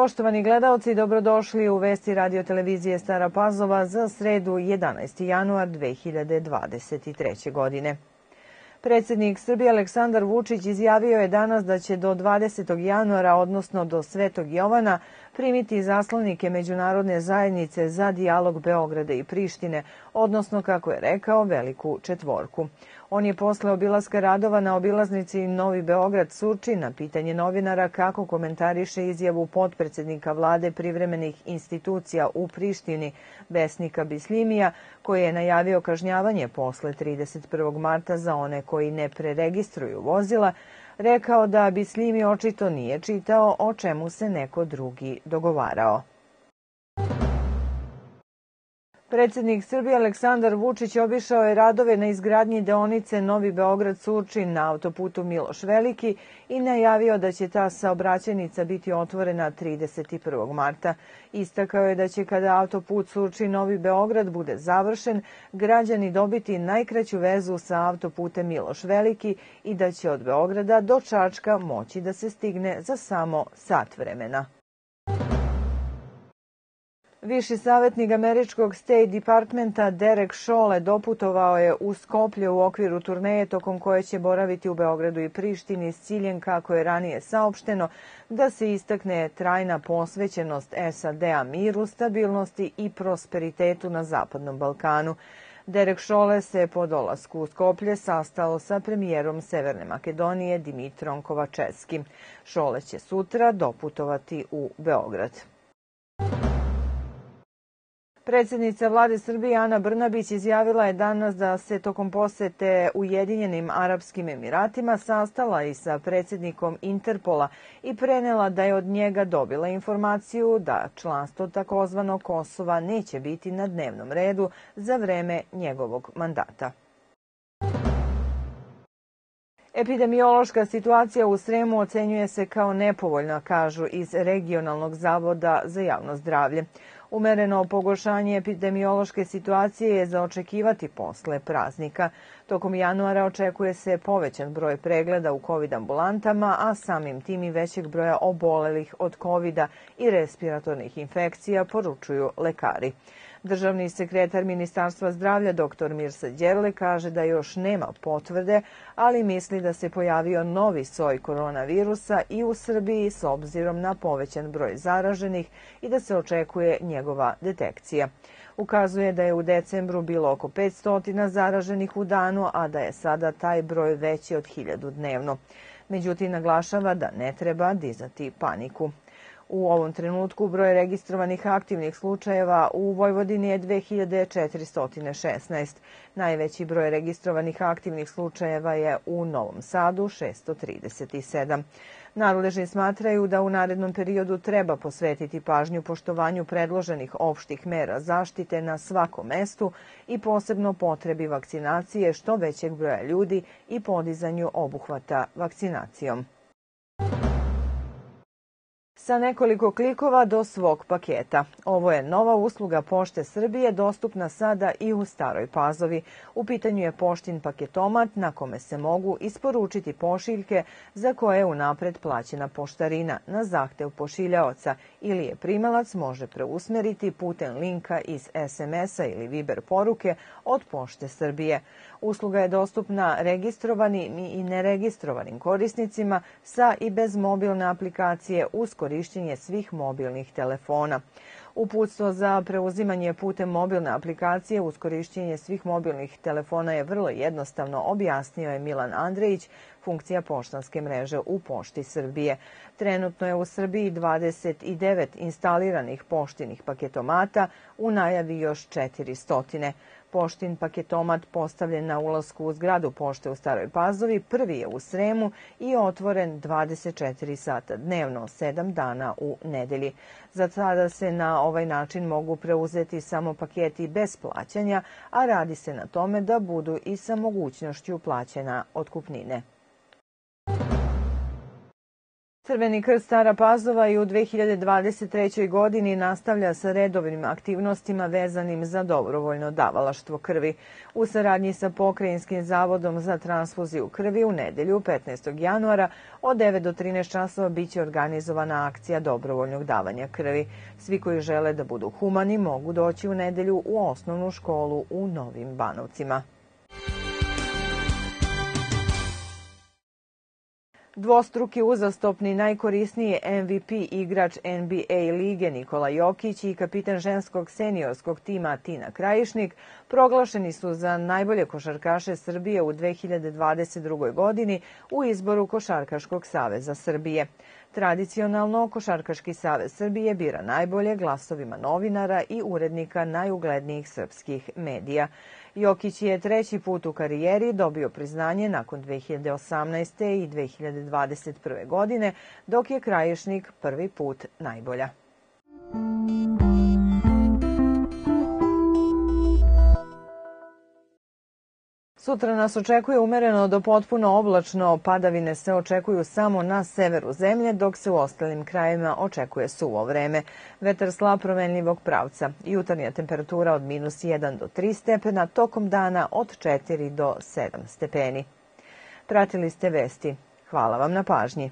Poštovani gledalci, dobrodošli u Vesti radio televizije Stara Pazova za sredu 11. januar 2023. godine. Predsednik Srbije Aleksandar Vučić izjavio je danas da će do 20. januara, odnosno do Svetog Jovana, primiti zaslovnike međunarodne zajednice za dijalog Beograda i Prištine, odnosno, kako je rekao, veliku četvorku. On je posle obilaska radova na obilaznici Novi Beograd Surči na pitanje novinara kako komentariše izjavu potpredsednika vlade privremenih institucija u Prištini Besnika Bislimija, koji je najavio kažnjavanje posle 31. marta za one koji ne preregistruju vozila, rekao da Bislimi očito nije čitao o čemu se neko drugi dogovarao. Predsednik Srbije Aleksandar Vučić obišao je radove na izgradnji deonice Novi Beograd-Surčin na autoputu Miloš Veliki i najavio da će ta saobraćenica biti otvorena 31. marta. Istakao je da će kada autoput Surčin-Novi Beograd bude završen, građani dobiti najkraću vezu sa autoputem Miloš Veliki i da će od Beograda do Čačka moći da se stigne za samo sat vremena. Viši savjetnik američkog State Departmenta Derek Šole doputovao je u Skoplje u okviru turneje tokom koje će boraviti u Beogradu i Prištini s ciljem, kako je ranije saopšteno, da se istakne trajna posvećenost SAD-a miru, stabilnosti i prosperitetu na Zapadnom Balkanu. Derek Šole se po dolasku u Skoplje sastao sa premijerom Severne Makedonije Dimitrom Kovačevskim. Šole će sutra doputovati u Beograd. Predsednica vlade Srbije Ana Brnabić izjavila je danas da se tokom posete Ujedinjenim Arapskim Emiratima sastala i sa predsednikom Interpola i prenela da je od njega dobila informaciju da članstvo takozvanog Kosova neće biti na dnevnom redu za vreme njegovog mandata. Epidemiološka situacija u Sremu ocenjuje se kao nepovoljna, kažu iz Regionalnog zavoda za javno zdravlje. Umereno pogoršanje epidemiološke situacije je za očekivati posle praznika. Tokom januara očekuje se povećan broj pregleda u COVID ambulantama, a samim tim i većeg broja obolelih od covid i respiratornih infekcija, poručuju lekari. Državni sekretar Ministarstva zdravlja dr. Mirsa Đerle kaže da još nema potvrde, ali misli da se pojavio novi soj koronavirusa i u Srbiji s obzirom na povećan broj zaraženih i da se očekuje njegova detekcija. Ukazuje da je u decembru bilo oko 500 zaraženih u danu, a da je sada taj broj veći od 1000 dnevno. Međutim, naglašava da ne treba dizati paniku. U ovom trenutku broj registrovanih aktivnih slučajeva u Vojvodini je 2416. Najveći broj registrovanih aktivnih slučajeva je u Novom Sadu 637. Nadležni smatraju da u narednom periodu treba posvetiti pažnju poštovanju predloženih opštih mera zaštite na svakom mestu i posebno potrebi vakcinacije što većeg broja ljudi i podizanju obuhvata vakcinacijom sa nekoliko klikova do svog paketa. Ovo je nova usluga Pošte Srbije dostupna sada i u Staroj Pazovi. U pitanju je poštin paketomat na kome se mogu isporučiti pošiljke za koje je unapred plaćena poštarina na zahtev pošiljaoca ili je primalac može preusmeriti putem linka iz SMS-a ili Viber poruke od Pošte Srbije. Usluga je dostupna registrovanim i neregistrovanim korisnicima sa i bez mobilne aplikacije uz korišćenje svih mobilnih telefona. Uputstvo za preuzimanje putem mobilne aplikacije uz korišćenje svih mobilnih telefona je vrlo jednostavno, objasnio je Milan Andrejić, funkcija poštanske mreže u Pošti Srbije. Trenutno je u Srbiji 29 instaliranih poštinih paketomata, u najavi još 400. Poštin paketomat postavljen na ulasku u zgradu pošte u Staroj Pazovi prvi je u Sremu i otvoren 24 sata dnevno, 7 dana u nedelji. Za sada se na ovaj način mogu preuzeti samo paketi bez plaćanja, a radi se na tome da budu i sa mogućnošću plaćena otkupnine. Crveni krst Stara Pazova i u 2023. godini nastavlja sa redovnim aktivnostima vezanim za dobrovoljno davalaštvo krvi. U saradnji sa Pokrajinskim zavodom za transfuziju krvi u nedelju 15. januara od 9 do 13 časova biće organizovana akcija dobrovoljnog davanja krvi. Svi koji žele da budu humani mogu doći u nedelju u osnovnu školu u Novim Banovcima. Dvostruki uzastopni najkorisniji MVP igrač NBA lige Nikola Jokić i kapitan ženskog seniorskog tima Tina Krajišnik proglašeni su za najbolje košarkaše Srbije u 2022. godini u izboru Košarkaškog saveza Srbije. Tradicionalno, Košarkaški savez Srbije bira najbolje glasovima novinara i urednika najuglednijih srpskih medija. Jokić je treći put u karijeri dobio priznanje nakon 2018. i 2021. godine, dok je Krajišnik prvi put najbolja. Sutra nas očekuje umereno do potpuno oblačno, padavine se očekuju samo na severu zemlje, dok se u ostalim krajima očekuje suvo vreme. Vetar slab promenljivog pravca. Jutarnja temperatura od minus 1 do 3 stepena, tokom dana od 4 do 7 stepeni. Pratili ste vesti. Hvala vam na pažnji.